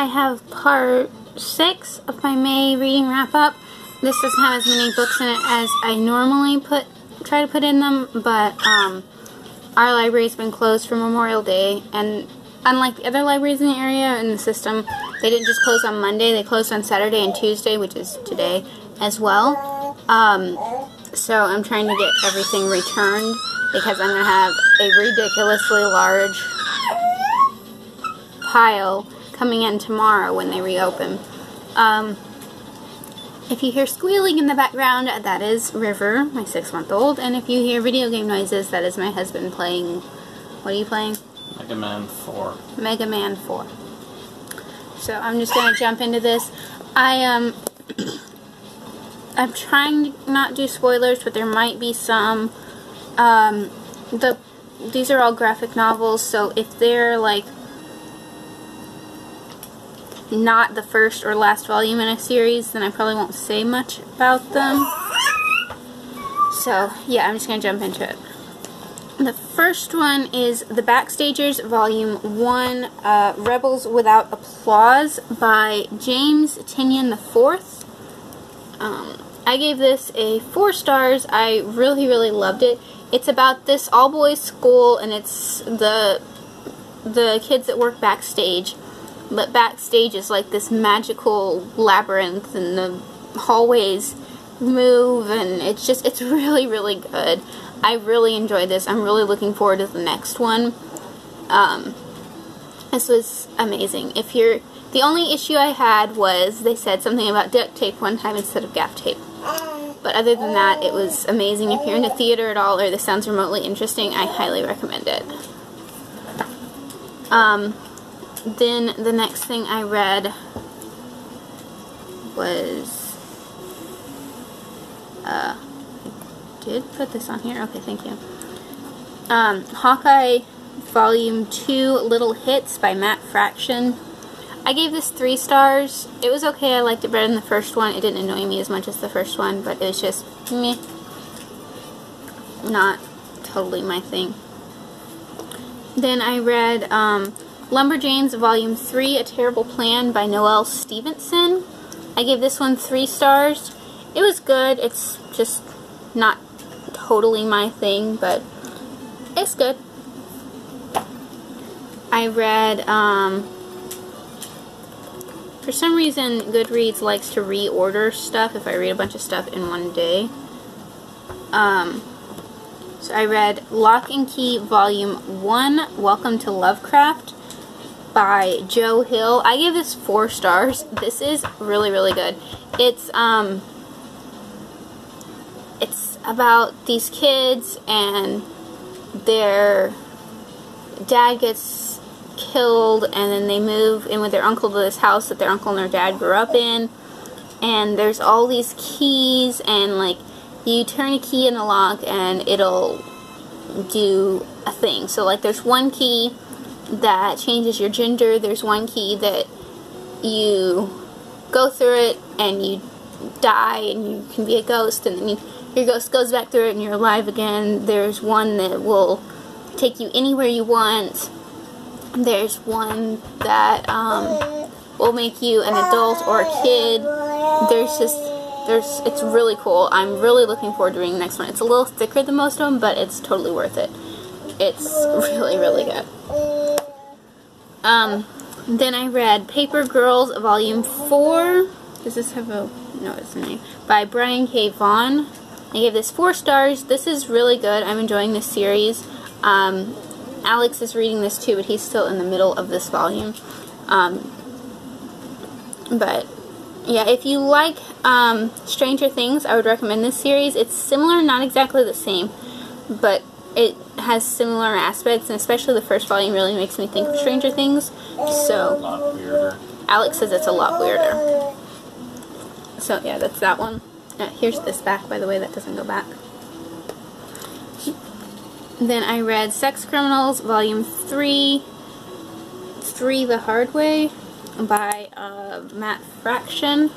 I have part six of my May reading wrap up. This doesn't have as many books in it as I normally put try to put in them, but um, our library's been closed for Memorial Day, and unlike the other libraries in the area in the system, they didn't just close on Monday, they closed on Saturday and Tuesday, which is today, as well. Um, so I'm trying to get everything returned because I'm to have a ridiculously large pile coming in tomorrow when they reopen. Um, if you hear squealing in the background, that is River, my six-month-old, and if you hear video game noises, that is my husband playing, what are you playing? Mega Man 4. Mega Man 4. So I'm just going to jump into this. I, um, I'm trying to not do spoilers, but there might be some, um, the, these are all graphic novels, so if they're, like, not the first or last volume in a series, then I probably won't say much about them. So, yeah, I'm just going to jump into it. The first one is The Backstagers, Volume 1, uh, Rebels Without Applause by James Tynion IV. Um, I gave this a 4 stars. I really, really loved it. It's about this all-boys school, and it's the the kids that work backstage but backstage is like this magical labyrinth and the hallways move and it's just it's really really good. I really enjoyed this. I'm really looking forward to the next one. Um, this was amazing. If you're the only issue I had was they said something about duct tape one time instead of gaff tape. But other than that it was amazing. If you're in a theater at all or this sounds remotely interesting I highly recommend it. Um, then the next thing I read was uh, I did put this on here. Okay, thank you. Um, Hawkeye Volume 2 Little Hits by Matt Fraction. I gave this three stars. It was okay. I liked it better than the first one. It didn't annoy me as much as the first one, but it was just meh. Not totally my thing. Then I read um, Lumberjanes Volume 3, A Terrible Plan by Noelle Stevenson. I gave this one three stars. It was good. It's just not totally my thing, but it's good. I read, um, for some reason, Goodreads likes to reorder stuff if I read a bunch of stuff in one day. Um, so I read Locke and Key Volume 1, Welcome to Lovecraft by Joe Hill. I give this four stars. This is really, really good. It's, um, it's about these kids and their dad gets killed and then they move in with their uncle to this house that their uncle and their dad grew up in. And there's all these keys and like you turn a key in the lock and it'll do a thing. So like there's one key that changes your gender. There's one key that you go through it and you die and you can be a ghost and then you, your ghost goes back through it and you're alive again. There's one that will take you anywhere you want. There's one that um, will make you an adult or a kid. There's just there's it's really cool. I'm really looking forward to reading the next one. It's a little thicker than most of them, but it's totally worth it. It's really really good. Um, then I read Paper Girls Volume 4. Does this have a... No, it's a name. By Brian K. Vaughan. I gave this 4 stars. This is really good. I'm enjoying this series. Um, Alex is reading this too, but he's still in the middle of this volume. Um, but, yeah, if you like um, Stranger Things, I would recommend this series. It's similar, not exactly the same, but it has similar aspects, and especially the first volume really makes me think of Stranger Things. So, Alex says it's a lot weirder. So, yeah, that's that one. Uh, here's this back, by the way, that doesn't go back. Then I read Sex Criminals, Volume 3, 3 The Hard Way, by uh, Matt Fraction.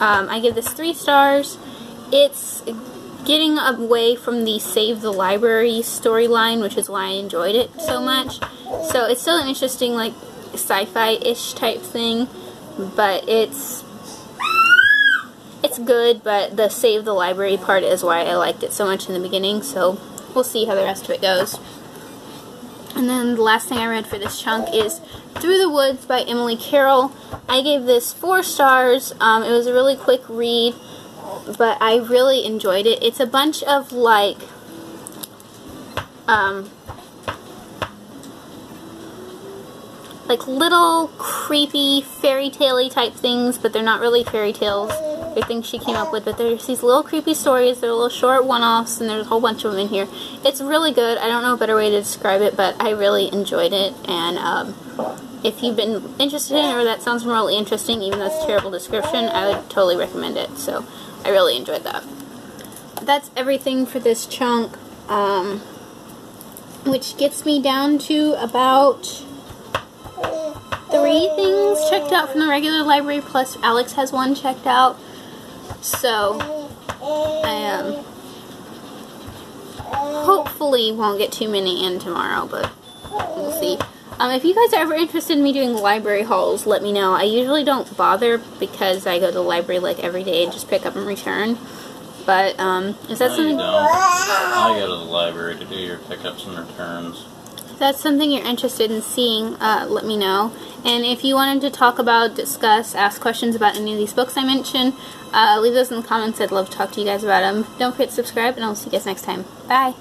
Um, I give this 3 stars. It's getting away from the Save the Library storyline, which is why I enjoyed it so much. So it's still an interesting, like, sci-fi-ish type thing, but it's it's good, but the save the library part is why I liked it so much in the beginning, so we'll see how the rest of it goes. And then the last thing I read for this chunk is Through the Woods by Emily Carroll. I gave this four stars. Um, it was a really quick read, but I really enjoyed it. It's a bunch of like um, like little creepy fairy tale type things, but they're not really fairy tales. They're things she came up with, but there's these little creepy stories. They're little short one-offs, and there's a whole bunch of them in here. It's really good. I don't know a better way to describe it, but I really enjoyed it. And um, if you've been interested in it, or that sounds really interesting, even though it's a terrible description, I would totally recommend it. So I really enjoyed that. That's everything for this chunk. Um, which gets me down to about three things checked out from the regular library, plus Alex has one checked out. So, I um, hopefully won't get too many in tomorrow, but we'll see. Um, if you guys are ever interested in me doing library hauls, let me know. I usually don't bother because I go to the library like every day and just pick up and return. But um, is that No, something? you don't. I go to the library to do your pickups and returns. If that's something you're interested in seeing, uh, let me know. And if you wanted to talk about, discuss, ask questions about any of these books I mentioned, uh, leave those in the comments. I'd love to talk to you guys about them. Don't forget to subscribe, and I'll see you guys next time. Bye.